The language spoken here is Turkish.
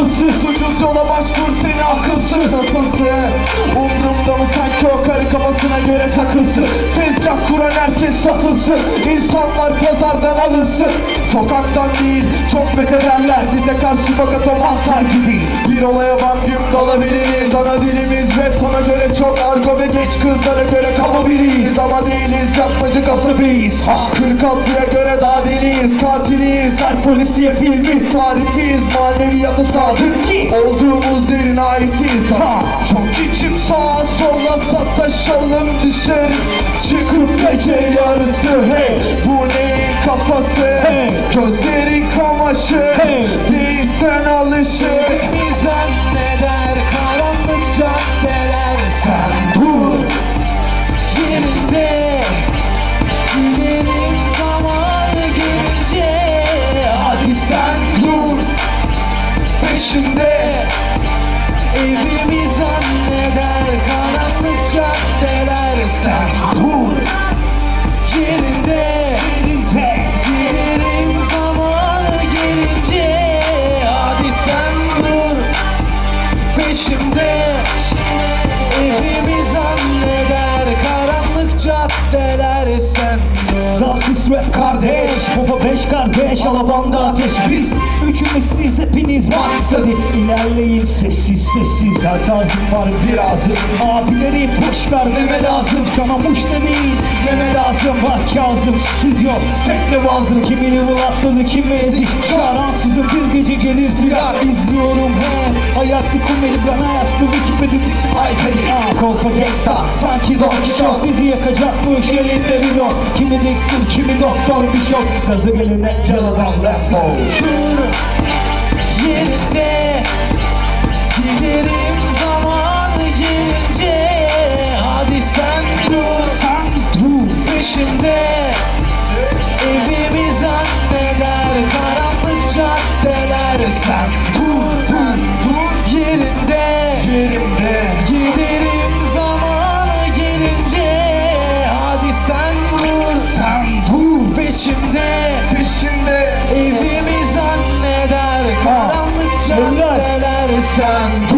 Asılsız Ucuz yola başvur seni akılsız. Asılsın Umrumda mı sanki o karı kafasına göre takılsın. Tezgah kuran herkes satılsın. İnsanlar pazardan alınsın. Sokaktan değil çok beterler Bize karşı fakat o mantar gibi. Bir olaya bam güm dalabiliriz Ana dilimiz rap sana göre çok argo ve geç Kızlara göre kaba Ama değiliz yapmacık asabiyiz ha 46'ya göre daha deliyiz. Katiliyiz her polisiye filmi tarifiyiz Maneviyata sadık ki Olduğumuz yerine aitiz. Ha Çok içim sağa sola sataşalım dışarı. Çıkıp gece yarısı hey. Bu neyin kafası? Hey. Gözlerin kamaşı Hey. Değilsen alışık rap kardeş Baba beş kardeş alabanda ateş. Biz üçümüz siz hepiniz maksadı İlerleyin sessiz sessiz. Her tarzım var birazım. Abileri boş ver deme lazım. Sana muşta değil deme lazım. Bak Kazım stüdyo tekne bazım Kimini bulatladı kimi ezik? Şaransızın bir gece gelir filan İzliyorum he. Hayatlı komedi ben hayatlı Wikipedia Ay ha Kolpa gangsta Sanki Don Quixote bizi yakacakmış. Elinde bir not Dexter kimi doktor bir şok Gaza gelene yaladan let's go Dur yerinde Giderim zamanı gelince. Hadi sen dur. Sen dur. Peşimde Evimi zanneder. Karanlık caddeler. Sen dur. Sen dur caddeler